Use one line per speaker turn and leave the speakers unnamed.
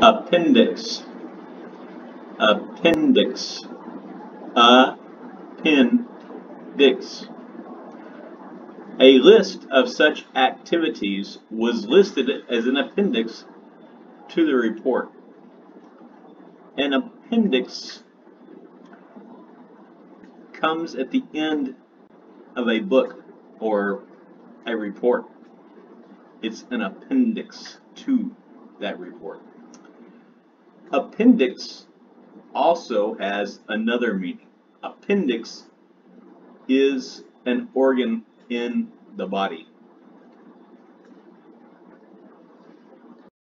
appendix, appendix, appendix. A list of such activities was listed as an appendix to the report. An appendix comes at the end of a book or a report. It's an appendix to that report. Appendix also has another meaning. Appendix is an organ in the body.